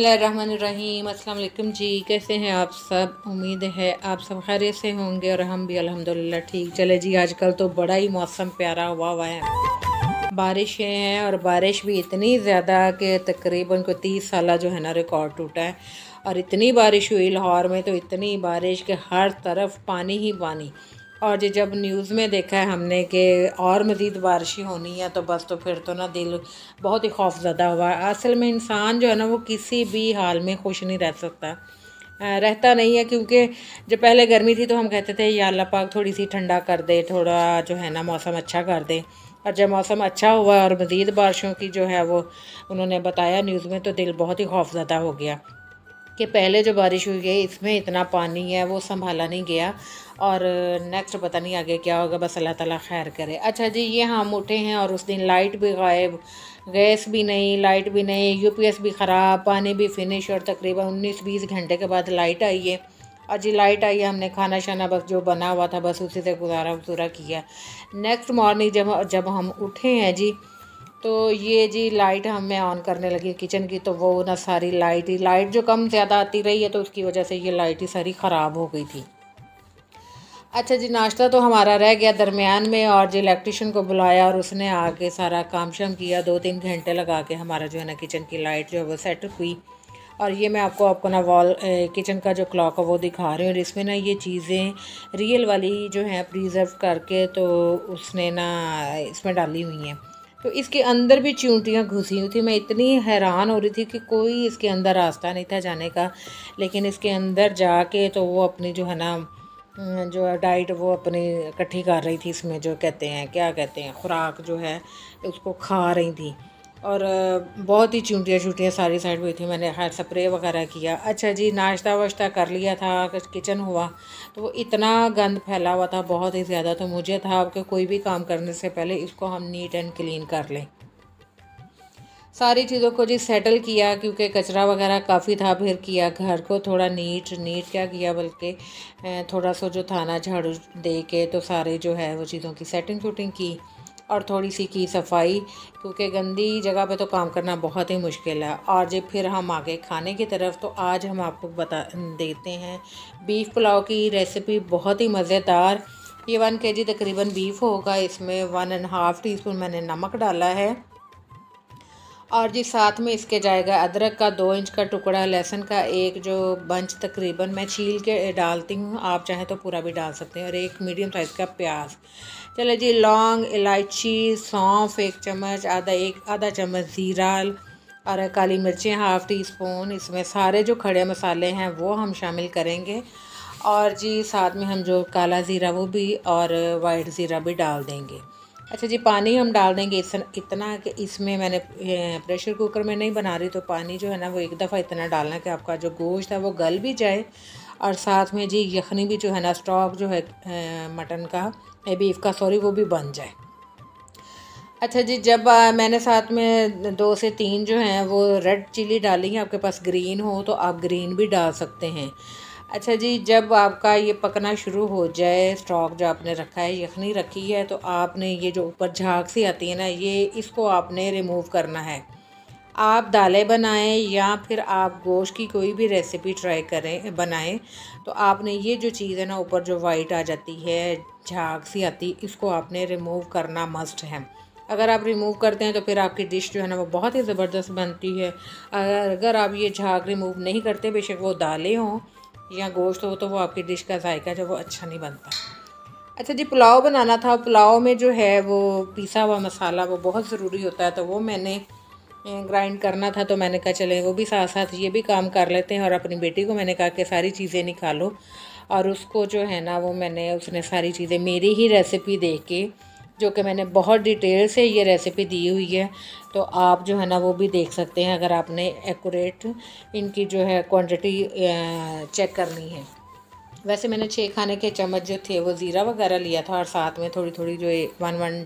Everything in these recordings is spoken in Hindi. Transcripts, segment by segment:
बिसमीम अल्लाम जी। कैसे हैं आप सब? उम्मीद है आप सब खैर से होंगे और हम भी अल्हम्दुलिल्लाह ठीक। चले जी, आजकल तो बड़ा ही मौसम प्यारा हुआ हुआ है। बारिशें हैं और बारिश भी इतनी ज़्यादा कि तकरीबन को तीस साल जो है ना रिकॉर्ड टूटा है। और इतनी बारिश हुई लाहौर में तो इतनी बारिश के हर तरफ़ पानी ही पानी। और जो जब न्यूज़ में देखा है हमने कि और मज़ीद बारिशें होनी है तो बस तो फिर तो ना दिल बहुत ही खौफ खौफजदा हुआ। असल में इंसान जो है ना, वो किसी भी हाल में खुश नहीं रह सकता। रहता नहीं है क्योंकि जब पहले गर्मी थी तो हम कहते थे, या अल्लाह पाक थोड़ी सी ठंडा कर दे, थोड़ा जो है ना मौसम अच्छा कर दे। और जब मौसम अच्छा हुआ और मज़ीद बारिशों की जो है वो उन्होंने बताया न्यूज़ में तो दिल बहुत ही खौफ खौफजदा हो गया। कि पहले जो बारिश हुई है इसमें इतना पानी है, वो संभाला नहीं गया। और नेक्स्ट पता नहीं आगे क्या होगा, बस अल्लाह ताला खैर करे। अच्छा जी, ये हम उठे हैं और उस दिन लाइट भी गायब। गैस भी नहीं लाइट भी नहीं यूपीएस भी ख़राब, पानी भी फिनिश और तकरीबन उन्नीस बीस घंटे के बाद लाइट आई है। और जी लाइट आई हमने खाना शाना बस जो बना हुआ था, बस उसी से गुजारा गुजारा किया। नेक्स्ट मॉर्निंग जब जब हम उठे हैं जी तो ये जी लाइट हमें ऑन करने लगी किचन की तो वो ना सारी लाइट ही लाइट जो कम ज़्यादा आती रही है तो उसकी वजह से ये लाइट ही सारी ख़राब हो गई थी। अच्छा जी, नाश्ता तो हमारा रह गया दरमियान में, और जो इलेक्ट्रिशियन को बुलाया, और उसने आके सारा काम शाम किया दो तीन घंटे लगा के हमारा जो है ना किचन की लाइट जो है वो सेट हुई। और ये मैं आपको आपको ना वॉल किचन का जो क्लॉक है वो दिखा रही हूँ, और इसमें ना ये चीज़ें रियल वाली जो है प्रिजर्व करके तो उसने ना इसमें डाली हुई हैं। तो इसके अंदर भी चूंटियाँ घुसी हुई थी। मैं इतनी हैरान हो रही थी कि कोई इसके अंदर रास्ता नहीं था जाने का। लेकिन इसके अंदर जाके तो वो अपनी जो है ना जो डाइट वो अपनी इकट्ठी कर रही थी इसमें, जो कहते हैं, क्या कहते हैं, खुराक जो है, उसको खा रही थी। और बहुत ही चूंटियाँ चूटियाँ सारी साइड हुई थी। मैंने खैर स्प्रे वगैरह किया। अच्छा जी, नाश्ता वाश्ता कर लिया था किचन हुआ। तो वो इतना गंद फैला हुआ था, बहुत ही ज़्यादा। तो मुझे था कि कोई भी काम करने से पहले इसको हम नीट एंड क्लीन कर लें। सारी चीज़ों को जी सेटल किया, क्योंकि कचरा वगैरह काफ़ी था, फिर किया घर को थोड़ा नीट नीट क्या किया, बल्कि थोड़ा सा जो था ना झाड़ू दे के तो सारे जो है वो चीज़ों की सेटिंग शूटिंग की। और थोड़ी सी की सफ़ाई, क्योंकि गंदी जगह पे तो काम करना बहुत ही मुश्किल है। और जब फिर हम आगे खाने की तरफ़ तो आज हम आपको बता देते हैं। बीफ पुलाव की रेसिपी बहुत ही मज़ेदार। ये वन के जी तकरीबन बीफ होगा, इसमें one and half teaspoon मैंने नमक डाला है। और जी, साथ में इसके जाएगा अदरक का दो इंच का टुकड़ा, लहसुन का एक, जो बंच तकरीबन मैं छील के डालती हूँ। आप चाहें तो पूरा भी डाल सकते हैं, और एक मीडियम साइज़ का प्याज। चले जी, लौंग, इलायची, सौंफ, एक चम्मच, आधा एक, आधा चम्मच ज़ीरा और काली मिर्चें, हाफ़ टी स्पून इसमें सारे जो खड़े मसाले हैं वो हम शामिल करेंगे। और जी, साथ में हम जो काला ज़ीरा वो भी और वाइट ज़ीरा भी डाल देंगे। अच्छा जी पानी हम डाल देंगे इस, इतना कि इसमें मैंने प्रेशर कुकर में नहीं बना रही तो पानी जो है ना वो एक दफ़ा इतना डालना कि आपका जो गोश्त है वो गल भी जाए। और साथ में जी यखनी भी जो है ना स्टॉक जो है मटन का बीफ का सॉरी वो भी बन जाए। अच्छा जी जब आ, मैंने साथ में दो से तीन जो हैं वो रेड चिली डाली है आपके पास ग्रीन हो तो आप ग्रीन भी डाल सकते हैं। अच्छा जी, जब आपका ये पकना शुरू हो जाए, स्टॉक जो आपने रखा है, यखनी रखी है तो आपने ये जो ऊपर झाग सी आती है ना, ये इसको आपने रिमूव करना है। आप दालें बनाएँ या फिर आप गोश्त की कोई भी रेसिपी ट्राई करें, बनाएँ तो आपने ये जो चीज़ है ना, ऊपर जो वाइट आ जाती है, झाग सी आती, इसको आपने रिमूव करना मस्ट है। अगर आप रिमूव करते हैं तो फिर आपकी डिश जो है ना, वो बहुत ही ज़बरदस्त बनती है। अगर अगर आप ये झाग रिमूव नहीं करते, बेशक वो दालें हों या गोश्त हो तो वो आपकी डिश का जायका जो वो अच्छा नहीं बनता। अच्छा जी, पुलाव बनाना था, पुलाव में जो है वो पीसा हुआ मसाला वो बहुत ज़रूरी होता है तो वो मैंने ग्राइंड करना था तो मैंने कहा चले, वो भी साथ साथ ये भी काम कर लेते हैं और अपनी बेटी को मैंने कहा कि सारी चीज़ें निकालो। और उसको जो है ना, वो मैंने, उसने सारी चीज़ें मेरी ही रेसिपी देख के जो कि मैंने बहुत डिटेल से ये रेसिपी दी हुई है। तो आप जो है ना, वो भी देख सकते हैं अगर आपने एक्यूरेट इनकी जो है क्वांटिटी चेक करनी है। वैसे मैंने छः खाने के चम्मच जो थे, वो ज़ीरा वगैरह लिया था और साथ में थोड़ी थोड़ी जो one one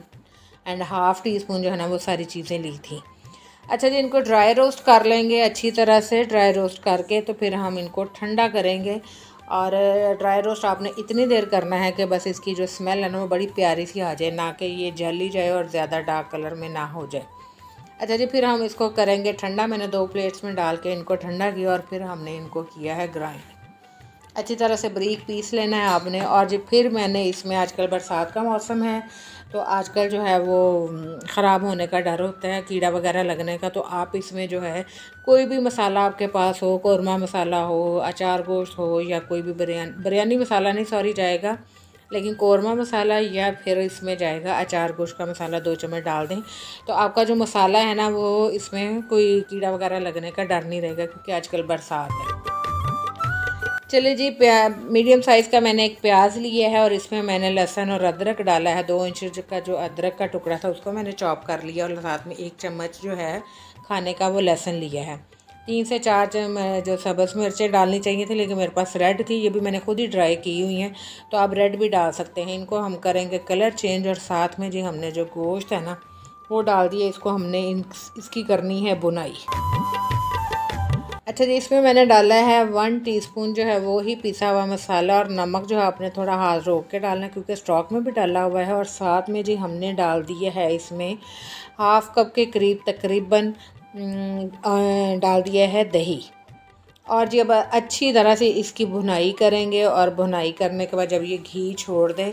and half teaspoon जो है ना, वो सारी चीज़ें ली थी। अच्छा जी, इनको ड्राई रोस्ट कर लेंगे अच्छी तरह से ड्राई रोस्ट करके तो फिर हम इनको ठंडा करेंगे। और ड्राई रोस्ट आपने इतनी देर करना है कि बस इसकी जो स्मेल है ना वो बड़ी प्यारी सी आ जाए, ना कि ये जल ही जाए और ज़्यादा डार्क कलर में ना हो जाए। अच्छा जी, फिर हम इसको करेंगे ठंडा। मैंने दो प्लेट्स में डाल के इनको ठंडा किया और फिर हमने इनको किया है ग्राइंड अच्छी तरह से बरीक पीस लेना है आपने। और जी, फिर मैंने इसमें आजकल बरसात का मौसम है तो आजकल जो है वो ख़राब होने का डर होता है, कीड़ा वगैरह लगने का तो आप इसमें जो है कोई भी मसाला आपके पास हो, कौरमा मसाला हो, अचार गोश्त हो या कोई भी बिरयानी बिरयानी मसाला नहीं, सॉरी, जाएगा, लेकिन कौरमा मसाला या फिर इसमें जाएगा अचार गोश्त का मसाला, दो चम्मच डाल दें तो आपका जो मसाला है ना, वो इसमें कोई कीड़ा वगैरह लगने का डर नहीं रहेगा, क्योंकि आजकल बरसात है। चलिए जी मीडियम साइज़ का मैंने एक प्याज लिया है और इसमें मैंने लहसुन और अदरक डाला है। दो इंच का जो अदरक का टुकड़ा था, उसको मैंने चॉप कर लिया और साथ में एक चम्मच जो है खाने का वो लहसुन लिया है। तीन से चार जो सब्ज़ मिर्चें डालनी चाहिए थी, लेकिन मेरे पास रेड थी, ये भी मैंने खुद ही ड्राई की हुई हैं। तो आप रेड भी डाल सकते हैं। इनको हम करेंगे कलर चेंज और साथ में जी हमने जो गोश्त है ना, वो डाल दिया। इसको हमने इन इसकी करनी है बुनाई। अच्छा जी, इसमें मैंने डाला है वन टीस्पून जो है वो ही पिसा हुआ मसाला और नमक जो है आपने थोड़ा हाथ रोक के डालना क्योंकि स्टॉक में भी डाला हुआ है और साथ में जी हमने डाल दिया है इसमें हाफ़ कप के करीब तकरीबन डाल दिया है दही। और जी अब अच्छी तरह से इसकी भुनाई करेंगे और भुनाई करने के बाद जब ये घी छोड़ दें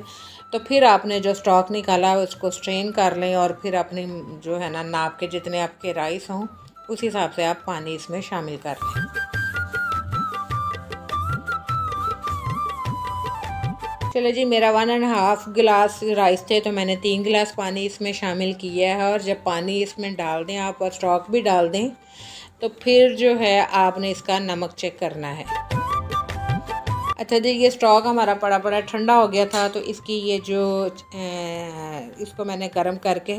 तो फिर आपने जो स्टॉक निकाला है उसको स्ट्रेन कर लें और फिर अपने जो है ना, नाप के जितने आपके राइस हों उस हिसाब से आप पानी इसमें शामिल कर लें। चलो जी, मेरा one and half glass rice थे तो मैंने तीन गिलास पानी इसमें शामिल किया है और जब पानी इसमें डाल दें, आप और स्टॉक भी डाल दें तो फिर जो है आपने इसका नमक चेक करना है। अच्छा जी, ये स्टॉक हमारा पड़ा पड़ा ठंडा हो गया था तो इसकी ये जो इसको मैंने गर्म करके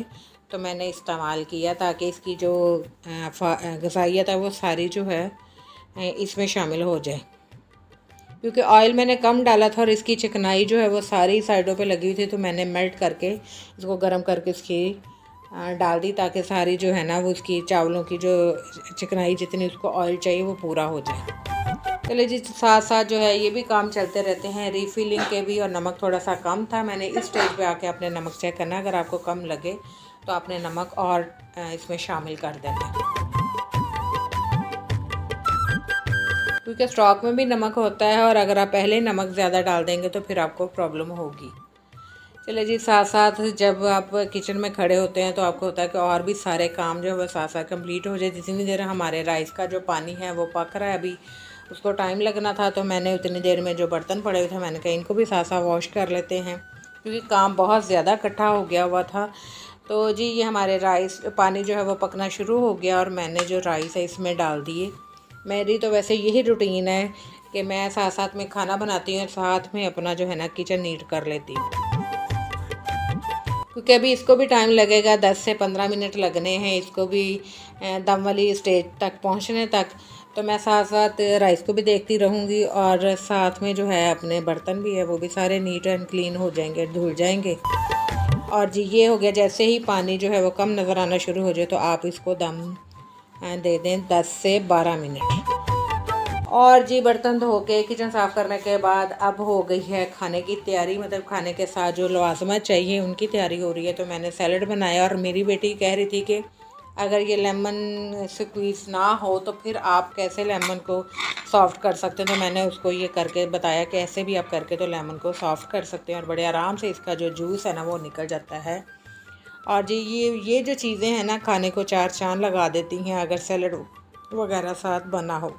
तो मैंने इस्तेमाल किया ताकि इसकी जो गजाइत है वो सारी जो है इसमें शामिल हो जाए। क्योंकि ऑयल मैंने कम डाला था और इसकी चिकनाई जो है वो सारी साइडों पे लगी हुई थी तो मैंने मेल्ट करके इसको गर्म करके इसकी डाल दी ताकि सारी जो है ना वो उसकी चावलों की जो चिकनाई जितनी उसको ऑयल चाहिए वो पूरा हो जाए। चले जी साथ साथ जो है ये भी काम चलते रहते हैं रीफिलिंग के भी और नमक थोड़ा सा कम था। मैंने इस स्टेज पे आके अपने नमक चेक करना अगर आपको कम लगे तो आपने नमक और इसमें शामिल कर देना क्योंकि स्टॉक में भी नमक होता है और अगर आप पहले नमक ज़्यादा डाल देंगे तो फिर आपको प्रॉब्लम होगी। चले जी साथ साथ जब आप किचन में खड़े होते हैं तो आपको होता है कि और भी सारे काम जो है वो साथ साथ कंप्लीट हो जाए। जितनी देर हमारे राइस का जो पानी है वो पक रहा है अभी, उसको टाइम लगना था तो मैंने उतनी देर में जो बर्तन पड़े हुए थे मैंने कहा इनको भी साथ साथ वॉश कर लेते हैं। क्योंकि काम बहुत ज़्यादा इकट्ठा हो गया हुआ था। तो जी, ये हमारे राइस, पानी जो है वो पकना शुरू हो गया और मैंने जो राइस है इसमें डाल दिए। मेरी तो वैसे यही रूटीन है कि मैं साथ साथ में खाना बनाती हूँ और साथ में अपना जो है ना किचन नीट कर लेती हूँ। क्योंकि अभी इसको भी टाइम लगेगा, दस से पंद्रह मिनट लगने हैं, इसको भी दम वाली स्टेज तक पहुँचने तक। तो मैं साथ साथ राइस को भी देखती रहूँगी और साथ में जो है अपने बर्तन भी है वो भी सारे नीट एंड क्लीन हो जाएँगे, धुल जाएँगे। और जी, ये हो गया जैसे ही पानी जो है वो कम नज़र आना शुरू हो जाए तो आप इसको दम दे दें दस से बारह मिनट। और जी, बर्तन धो के किचन साफ़ करने के बाद अब हो गई है खाने की तैयारी। मतलब खाने के साथ जो लवाजमा चाहिए, उनकी तैयारी हो रही है। तो मैंने सैलड बनाया और मेरी बेटी कह रही थी कि अगर ये लेमन स्क्वीज़ ना हो तो फिर आप कैसे लेमन को सॉफ़्ट कर सकते हैं? तो मैंने उसको ये करके बताया कि ऐसे भी आप करके तो लेमन को सॉफ़्ट कर सकते हैं और बड़े आराम से इसका जो जूस है ना, वो निकल जाता है। और जी, ये ये जो चीज़ें हैं ना, खाने को चार चाँद लगा देती हैं, अगर सैलड वगैरह साथ बना हो।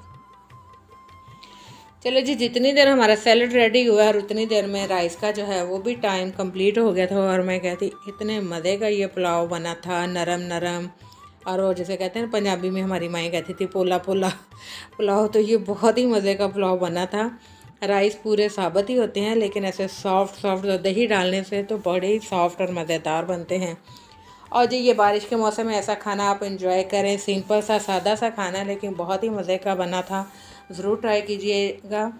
चलो जी, जितनी देर हमारा सैलड रेडी हुआ और उतनी देर में राइस का जो है, वो भी टाइम कंप्लीट हो गया था और मैं कहती, इतने मज़े का ये पुलाव बना था नरम नरम और जैसे कहते हैं पंजाबी में हमारी माएँ कहती थी, पोला पोला पुलाव तो ये बहुत ही मज़े का पुलाव बना था। राइस पूरे साबत ही होते हैं, लेकिन ऐसे सॉफ्ट सॉफ्ट दही डालने से तो बड़े ही सॉफ्ट और मज़ेदार बनते हैं। और जी, ये बारिश के मौसम में ऐसा खाना आप इंजॉय करें सिंपल सा, सादा सा खाना, लेकिन बहुत ही मज़े का बना था। ज़रूर ट्राई कीजिएगा।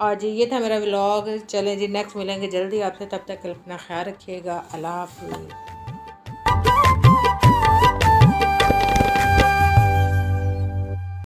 और जी, ये था मेरा व्लॉग चलें जी नेक्स्ट मिलेंगे जल्दी आपसे। तब तक अपना ख्याल रखिएगा। अल्लाह हाफिज़।